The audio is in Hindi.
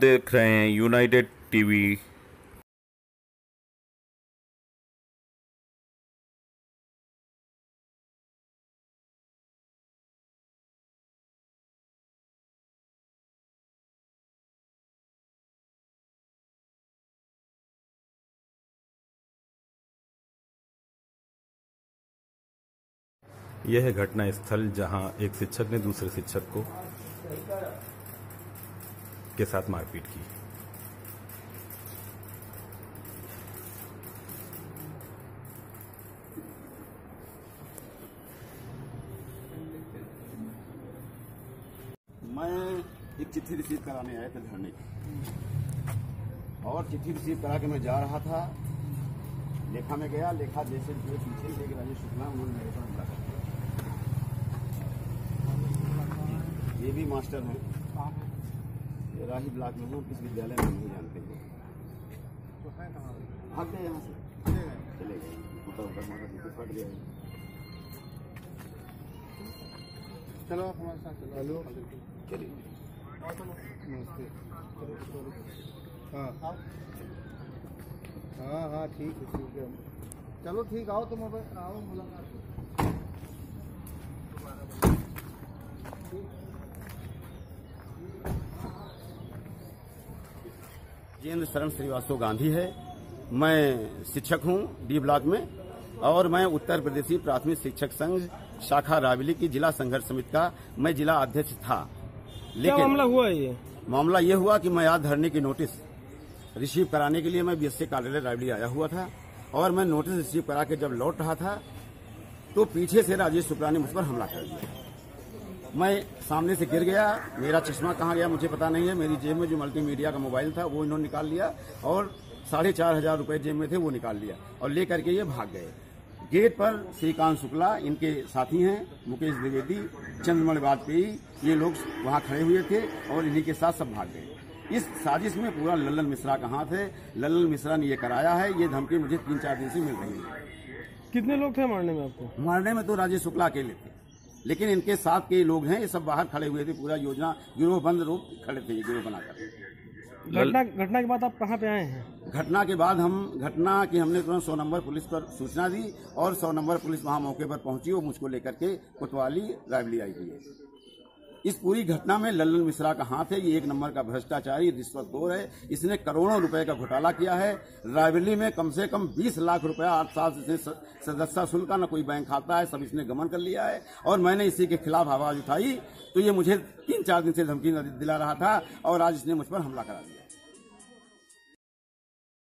देख रहे हैं यूनाइटेड टीवी यह घटना स्थल जहाँ एक शिक्षक ने दूसरे शिक्षक को के साथ मारपीट की। मैं एक चिट्ठी रिसीव कराने आया था धरने की। और चिट्ठी रिसीव करा के मैं जा रहा था। लेखा में गया, लेखा जैसे जो पीछे एक राजेश शुक्ला उन्होंने मेरे पर हमला कर दिया। ये भी मास्टर हैं। राही ब्लॉक में हूँ किस विद्यालय में नहीं जानते हैं। भाग गए यहाँ से। चले गए। ऊपर ऊपर मारा जूते फट गए। चलो आप हमारे साथ चलो। चलिए। नमस्ते। हाँ। हाँ। हाँ ठीक है ठीक है। चलो ठीक आओ तुम अब आओ मुलाकात। जितेंद्र शरण श्रीवास्तव गांधी है। मैं शिक्षक हूँ डी ब्लॉक में और मैं उत्तर प्रदेशी प्राथमिक शिक्षक संघ शाखा रावली की जिला संघर्ष समिति का मैं जिला अध्यक्ष था। क्या मामला हुआ ये? मामला ये हुआ कि मैं आज धरने की नोटिस रिसीव कराने के लिए मैं बीएससी कार्यालय रावली आया हुआ था और मैं नोटिस रिसीव करा के जब लौट रहा था तो पीछे से राजेश शुक्ला ने मुझ पर हमला कर दिया। मैं सामने से गिर गया मेरा चश्मा कहाँ गया मुझे पता नहीं है मेरी जेब में जो मल्टीमीडिया का मोबाइल था वो इन्होंने निकाल लिया और साढ़े चार हज़ार रुपए जेब में थे वो निकाल लिया और लेकर के ये भाग गए। गेट पर श्रीकांत शुक्ला इनके साथी हैं मुकेश द्विवेदी चंद्रमण वाजपेयी ये लोग वहाँ खड़े हुए थे और इन्हीं के साथ सब भाग गए। इस साजिश में पूरा लल्लन मिश्रा का हाथ है। लल्लन मिश्रा ने ये कराया है ये धमकी मुझे तीन चार दिन से मिल रही है। कितने लोग थे मारने में आपको? मारने में तो राजेश शुक्ला अकेले थे। लेकिन इनके साथ के लोग हैं ये सब बाहर खड़े हुए थे पूरा योजना गिरोह बंद रूप खड़े थे गिरोह बनाकर। घटना घटना के बाद आप कहाँ पे आए हैं? घटना के बाद हम घटना की हमने तुरंत सौ नंबर पुलिस पर सूचना दी और सौ नंबर पुलिस वहाँ मौके पर पहुँची और मुझको लेकर के कोतवाली रायबली आई है। इस पूरी घटना में लल्लन मिश्रा का हाथ है, ये एक नंबर का भ्रष्टाचारी रिश्वत रिश्वतखोर है। इसने करोड़ों रुपए का घोटाला किया है। रायबली में कम से कम 20 लाख रुपया आठ साल से सदस्य सदस्यता शुल्क का, न कोई बैंक खाता है, सब इसने गमन कर लिया है। और मैंने इसी के खिलाफ आवाज़ उठाई तो ये मुझे तीन चार दिन से धमकी दिला रहा था और आज इसने मुझ पर हमला करा दिया।